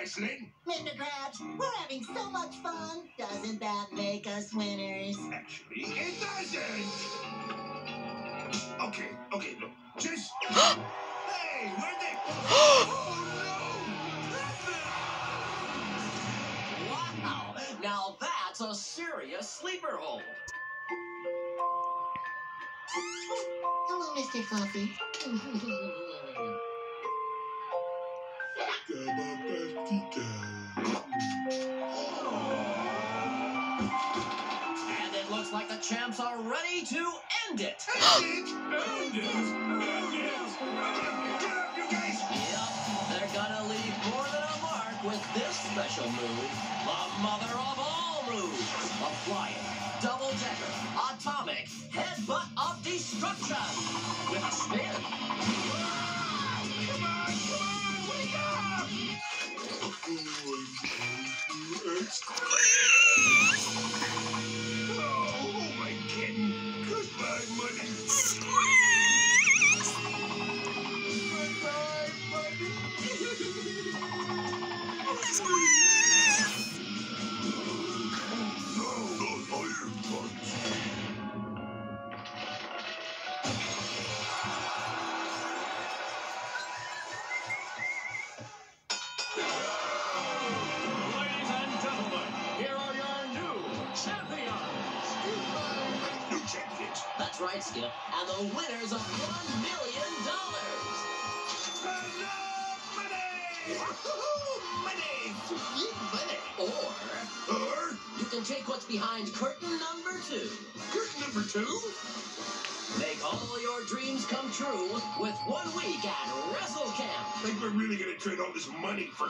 wrestling. Mr. Krabs, we're having so much fun. Doesn't that make us winners? Actually, it doesn't. Okay, okay, look. Just. hey, where'd they. oh, Wow, now that's a serious sleeper hold. Hello, Mr. Fluffy. And it looks like the champs are ready to end it. End it! End it! End it! Get up, you guys! Yep, they're gonna leave more than a mark with this special move. The mother of all moves. The flying, double-decker, atomic, headbutt of destruction. With a spin. Champions. New champions. That's right, Skip. And the winners of $1 million. Hello, money! Money! Money. Or Or you can take what's behind curtain number two. curtain number two. Make all your dreams come true with one week at Wrestle Camp. Think we're really gonna trade all this money for?